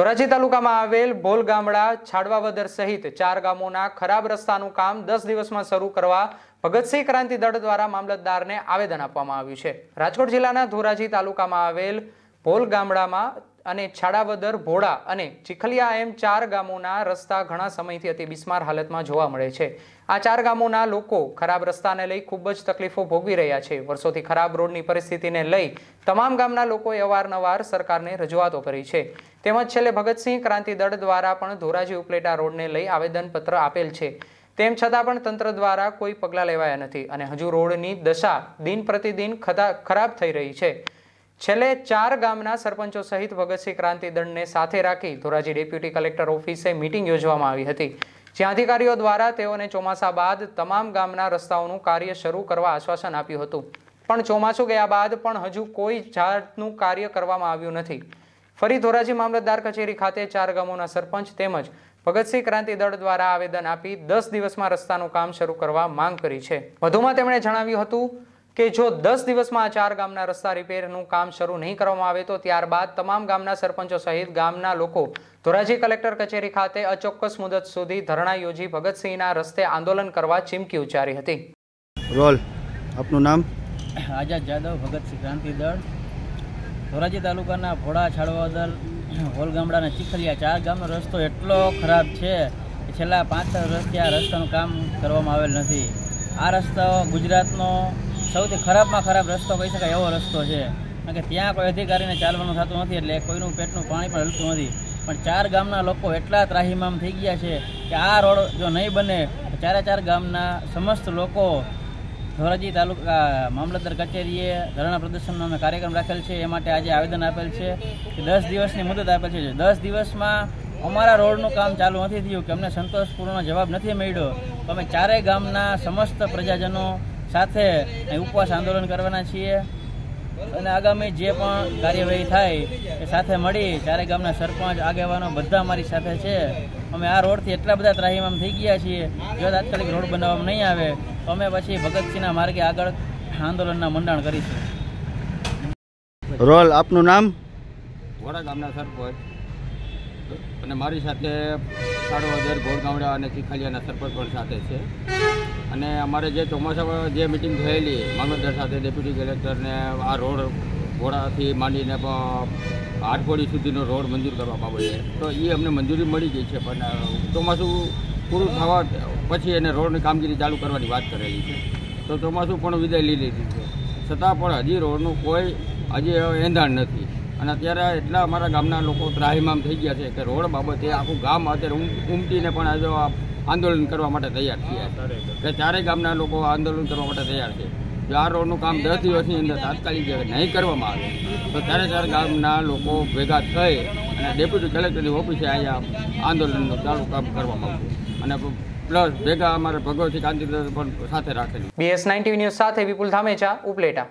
ધોરાજી તાલુકામાં આવેલ ભોલ ગામડા છાડવાવદર સહિત ચાર ગામોના ખરાબ રસ્તાનું કામ દસ દિવસમાં શરૂ કરવા ભગતસિંહ ક્રાંતિ દળ દ્વારા મામલતદારને આવેદન આપવામાં આવ્યું છે. રાજકોટ જિલ્લાના ધોરાજી તાલુકામાં આવેલ ભોલ ગામડામાં અને છાડાવદર ભોળા અને ચીખલિયા એમ ચાર ગામોના રસ્તા ઘણા સમયથી અતિ બિસ્માર હાલતમાં જોવા મળે છે. આ ચાર ગામોના લોકો ખરાબ રસ્તાને લઈ ખૂબ જ તકલીફો ભોગવી રહ્યા છે. વર્ષોથી ખરાબ રોડની પરિસ્થિતિને લઈ તમામ ગામના લોકોએ અવારનવાર સરકારને રજૂઆતો કરી છે. તેમજ છેલ્લે ભગતસિંહ ક્રાંતિ દળ દ્વારા પણ ધોરાજી ઉપલેટા રોડને લઈ આવેદનપત્ર આપેલ છે. તેમ છતાં પણ તંત્ર દ્વારા કોઈ પગલાં લેવાયા નથી અને હજુ રોડની દશા દિન પ્રતિદિન ખરાબ થઈ રહી છે. છેલ્લે ચાર ગામના સરપંચો સહિત ભગતસિંહ ક્રાંતિ દળને સાથે રાખી ધોરાજી ડેપ્યુટી કલેક્ટર ઓફિસે મિટિંગ યોજવામાં આવી હતી. જ્યાં અધિકારીઓ દ્વારા તેઓને ચોમાસા બાદ તમામ ગામના રસ્તાઓનું કાર્ય શરૂ કરવા આશ્વાસન આપ્યું હતું. પણ ચોમાસું ગયા બાદ પણ હજુ કોઈ જાતનું કાર્ય કરવામાં આવ્યું નથી. ફરી ધોરાજી મામલતદાર કચેરી ખાતે ચાર ગામોના સરપંચ તેમજ ભગતસિંહ ક્રાંતિ દળ દ્વારા આવેદન આપી દસ દિવસમાં રસ્તાનું કામ શરૂ કરવા માંગ કરી છે. વધુમાં તેમણે જણાવ્યું હતું કે જો દસ દિવસમાં આ ચાર ગામના રસ્તા રિપેરનું કામ શરૂ નહીં કરવામાં આવે તો ત્યારબાદ તમામ ગામના સરપંચો સહિત ગામના લોકો ધોરાજી કલેક્ટર કચેરી ખાતે અચોક્કસ મુદત સુધી ધરણા યોજી ભગતસિંહના રસ્તે આંદોલન કરવા ચીમકી ઉચ્ચારી હતી. રોલ આપનું નામ? આઝાદ જાદવ ભગતસિંહ ક્રાંતિ દળ ધોરાજી તાલુકાના ભોળા છાળવાદલ હોલ ગામડાના અને ચીખલિયા. ચાર ગામનો રસ્તો એટલો ખરાબ છે કે છેલ્લા પાંચ વર્ષથી આ રસ્તાનું કામ કરવામાં આવેલ નથી. આ રસ્તો ગુજરાતનો સૌથી ખરાબમાં ખરાબ રસ્તો કહી શકાય એવો રસ્તો છે. કારણ કે ત્યાં કોઈ અધિકારીને ચાલવાનું થતું નથી એટલે કોઈનું પેટનું પાણી પણ હલતું નથી. પણ ચાર ગામના લોકો એટલા ત્રાહીમામ થઈ ગયા છે કે આ રોડ જો નહીં બને ચારે ચાર ગામના સમસ્ત લોકો ધોરાજી તાલુકા, મામલતદાર કચેરીએ ધરણા પ્રદર્શનનો અમે કાર્યક્રમ રાખેલ છે. એ માટે આજે આવેદન આપેલ છે કે દસ દિવસની મુદત આપેલ છે. દસ દિવસમાં અમારા રોડનું કામ ચાલુ નથી થયું, કે અમને સંતોષપૂર્ણ જવાબ નથી મળ્યો. તો અમે ચારેય ગામના સમસ્ત પ્રજાજનો સાથે અહીં ઉપવાસ આંદોલન કરવાના છીએ. અને આગામી જે પણ કાર્યવાહી થાય એ સાથે મળી ચારે ગામના સરપંચ આગેવાનો બધા અમારી સાથે છે. અમે આ રોડથી એટલા બધા ત્રાહીમામ થઈ ગયા છીએ. જો તાત્કાલિક રોડ બનાવવામાં નહીં આવે તો અમે પછી ભગતસિંહના માર્ગે આગળ આંદોલનના મંડાણ કરીશું. રોલ આપનું નામ? વડા ગામના સરપંચ. અને મારી સાથે સાડોદર ગોળ ગામડા અને ચીખાલિયાના સરપંચ પણ સાથે છે. અને અમારે જે ચોમાસામાં જે મિટિંગ થયેલી મામલતદાર સાથે ડેપ્યુટી કલેક્ટરને આ રોડ ઘોડાથી માંડીને પણ આઠપોડી સુધીનો રોડ મંજૂર કરવા બાબતે. તો એ અમને મંજૂરી મળી ગઈ છે, પણ ચોમાસું પૂરું થવા પછી એને રોડની કામગીરી ચાલુ કરવાની વાત કરેલી છે. તો ચોમાસું પણ વિદાય લઈ લીધી છે. છતાં પણ હજી રોડનું કોઈ, હજી એંધાણ નથી. અને અત્યારે એટલા અમારા ગામના લોકો ત્રાહિમામ થઈ ગયા છે કે રોડ બાબતે આખું ગામ અત્યારે ઉમ- ઉમટીને પણ આજે આંદોલન કરવા માટે તૈયાર થયા કે ચારેય ગામના લોકો આંદોલન કરવા માટે તૈયાર છે. જો આ રોડનું કામ દસ દિવસની અંદર તાત્કાલિક નહીં કરવામાં આવે, તો ત્યારે ચાર ગામના લોકો ભેગા થઈ અને ડેપ્યુટી કલેક્ટરની ઓફિસે અહીંયા આંદોલનનું ચાલુ કામ કરવામાં આવ્યું અને પ્લસ ભેગા અમારે ભગવતી કાંતિ પણ સાથે રાખેલી. બીએસ નાઇન્ટી ન્યૂઝ સાથે વિપુલ ધામેચા, ઉપલેટા.